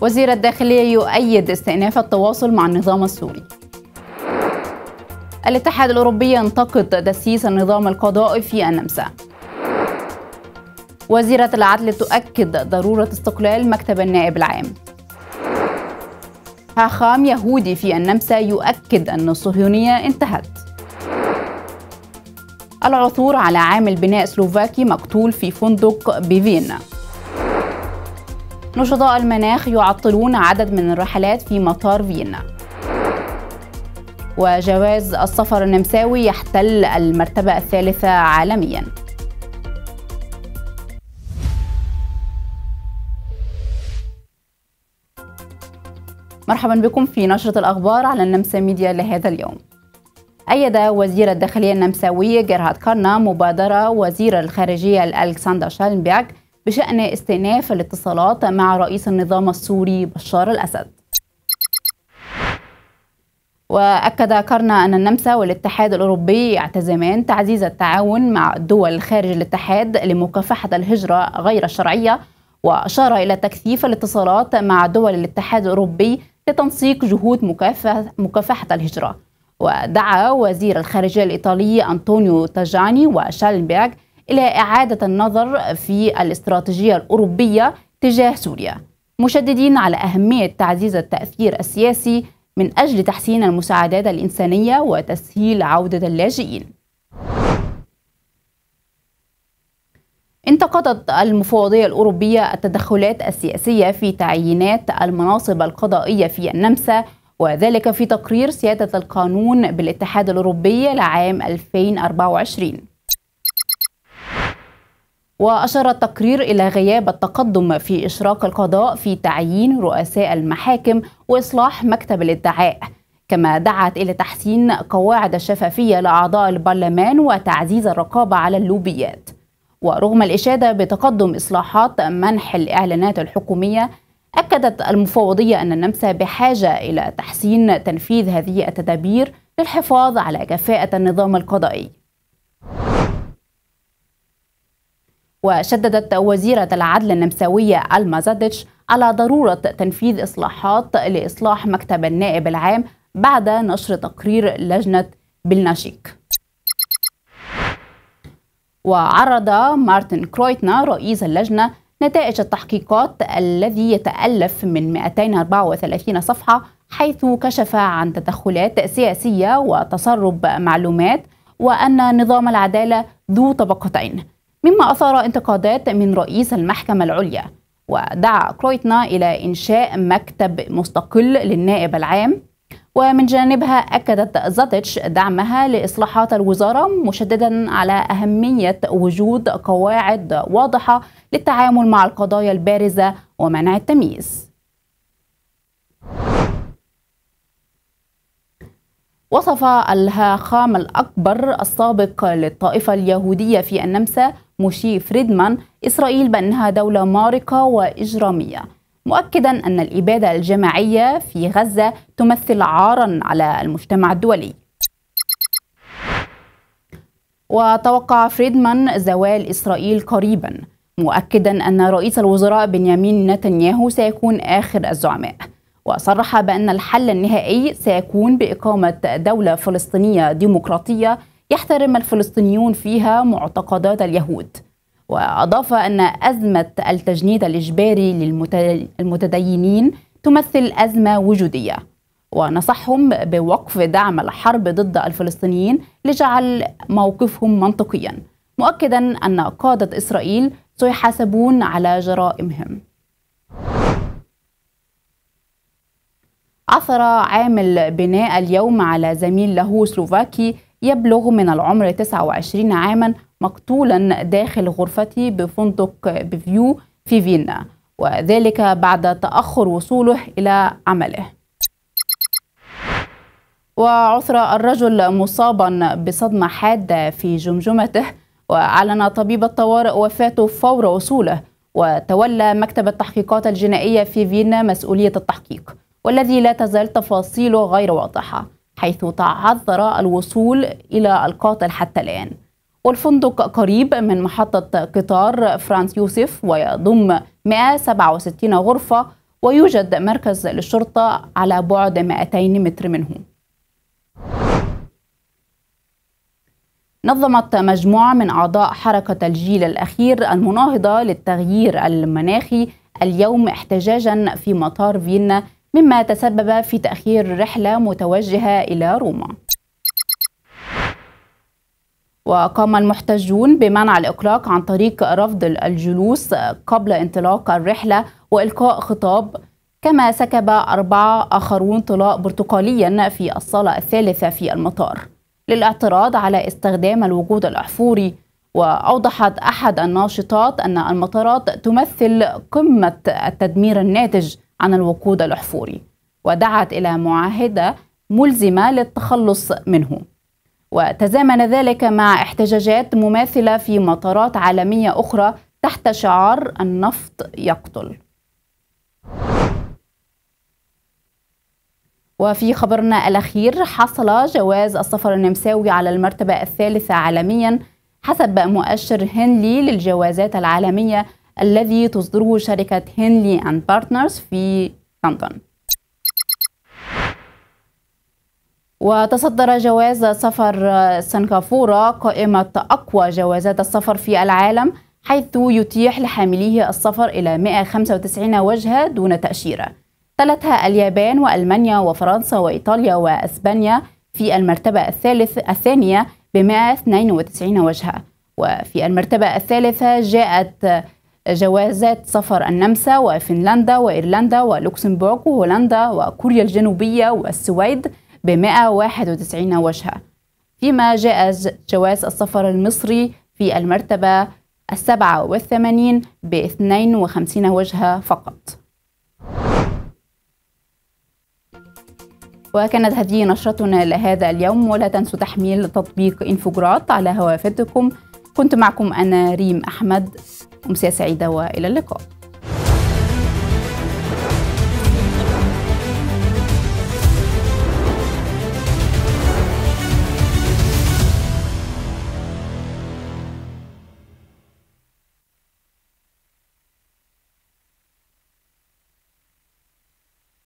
وزير الداخلية يؤيد استئناف التواصل مع النظام السوري. الاتحاد الأوروبي ينتقد تسييس النظام القضائي في النمسا. وزيرة العدل تؤكد ضرورة استقلال مكتب النائب العام. هاخام يهودي في النمسا يؤكد أن الصهيونية انتهت. العثور على عامل بناء سلوفاكي مقتول في فندق بفيينا. نشطاء المناخ يعطلون عدد من الرحلات في مطار فيينا. وجواز السفر النمساوي يحتل المرتبة الثالثة عالمياً. مرحبا بكم في نشرة الأخبار على النمسا ميديا لهذا اليوم. أيد وزير الداخلية النمساوي جيرهارد كارنر مبادرة وزير الخارجية الكسندر شالنبيرغ بشأن استئناف الاتصالات مع رئيس النظام السوري بشار الأسد. وأكد كارنا أن النمسا والاتحاد الأوروبي يعتزمان تعزيز التعاون مع دول خارج الاتحاد لمكافحة الهجرة غير الشرعية وأشار إلى تكثيف الاتصالات مع دول الاتحاد الأوروبي لتنسيق جهود مكافحة, الهجرة. ودعا وزير الخارجية الإيطالي أنطونيو تاجاني وشالنبيرغ إلى إعادة النظر في الاستراتيجية الأوروبية تجاه سوريا. مشددين على أهمية تعزيز التأثير السياسي من أجل تحسين المساعدات الإنسانية وتسهيل عودة اللاجئين. انتقدت المفوضية الأوروبية التدخلات السياسية في تعيينات المناصب القضائية في النمسا وذلك في تقرير سيادة القانون بالاتحاد الأوروبي لعام 2024 وأشار التقرير إلى غياب التقدم في إشراك القضاء في تعيين رؤساء المحاكم وإصلاح مكتب الادعاء. كما دعت إلى تحسين قواعد الشفافية لأعضاء البرلمان وتعزيز الرقابة على اللوبيات. ورغم الإشادة بتقدم إصلاحات منح الإعلانات الحكومية أكدت المفوضية أن النمسا بحاجة إلى تحسين تنفيذ هذه التدابير للحفاظ على كفاءة النظام القضائي. وشددت وزيرة العدل النمساوية ألما زاديتش على ضرورة تنفيذ إصلاحات لإصلاح مكتب النائب العام بعد نشر تقرير لجنة بلناشيك. وعرض مارتن كرويتنا رئيس اللجنة نتائج التحقيقات الذي يتألف من 234 صفحة حيث كشف عن تدخلات سياسية وتسرب معلومات وأن نظام العدالة ذو طبقتين. مما أثار انتقادات من رئيس المحكمة العليا ودعا كرويتنا إلى إنشاء مكتب مستقل للنائب العام. ومن جانبها أكدت زاتيتش دعمها لإصلاحات الوزارة مشددا على أهمية وجود قواعد واضحة للتعامل مع القضايا البارزة ومنع التمييز. وصف الهاخام الأكبر السابق للطائفة اليهودية في النمسا موشي فريدمان إسرائيل بأنها دولة مارقة وإجرامية. مؤكدا أن الإبادة الجماعية في غزة تمثل عارا على المجتمع الدولي. وتوقع فريدمان زوال إسرائيل قريبا مؤكدا أن رئيس الوزراء بنيامين نتنياهو سيكون آخر الزعماء. وصرح بأن الحل النهائي سيكون بإقامة دولة فلسطينية ديمقراطية يحترم الفلسطينيون فيها معتقدات اليهود. وأضاف أن أزمة التجنيد الإجباري للمتدينين تمثل أزمة وجودية. ونصحهم بوقف دعم الحرب ضد الفلسطينيين لجعل موقفهم منطقيا مؤكدا أن قادة إسرائيل سيحاسبون على جرائمهم. عثر عامل بناء اليوم على زميل له سلوفاكي يبلغ من العمر 29 عاما مقتولا داخل غرفته بفندق بفيو في فيينا وذلك بعد تأخر وصوله إلى عمله. وعثر الرجل مصابا بصدمة حادة في جمجمته وأعلن طبيب الطوارئ وفاته فور وصوله وتولى مكتب التحقيقات الجنائية في فيينا مسؤولية التحقيق والذي لا تزال تفاصيله غير واضحة. حيث تعذر الوصول إلى القاتل حتى الآن. والفندق قريب من محطة قطار فرانس يوسف ويضم 167 غرفة ويوجد مركز للشرطة على بعد 200 متر منه. نظمت مجموعة من أعضاء حركة الجيل الأخير المناهضة للتغيير المناخي اليوم احتجاجا في مطار فيينا مما تسبب في تأخير رحلة متوجهة إلى روما. وقام المحتجون بمنع الإقلاق عن طريق رفض الجلوس قبل انطلاق الرحلة وإلقاء خطاب كما سكب أربعة آخرون طلاء برتقاليا في الصالة الثالثة في المطار. للاعتراض على استخدام الوقود الأحفوري وأوضحت أحد الناشطات أن المطارات تمثل قمة التدمير الناتج عن الوقود الأحفوري ودعت إلى معاهدة ملزمة للتخلص منه. وتزامن ذلك مع احتجاجات مماثلة في مطارات عالمية أخرى تحت شعار النفط يقتل. وفي خبرنا الأخير حصل جواز السفر النمساوي على المرتبة الثالثة عالميا حسب مؤشر هنلي للجوازات العالمية الذي تصدره شركة هنلي أند بارتنرز في لندن. وتصدر جواز سفر سنغافورة قائمة أقوى جوازات السفر في العالم حيث يتيح لحامليه السفر إلى 195 وجهة دون تأشيرة. تلتها اليابان وألمانيا وفرنسا وإيطاليا وأسبانيا في المرتبة الثالث الثانية ب 192 وجهة وفي المرتبة الثالثة جاءت جوازات سفر النمسا وفنلندا وإيرلندا ولوكسمبورغ وهولندا وكوريا الجنوبية والسويد ب 191 وجهة فيما جاء جواز السفر المصري في المرتبة السبعة والثمانين ب 52 وجهة فقط. وكانت هذه نشرتنا لهذا اليوم. ولا تنسوا تحميل تطبيق إنفوجرات على هوافركم كنت معكم أنا ريم أحمد أمسية سعيدة وإلى اللقاء.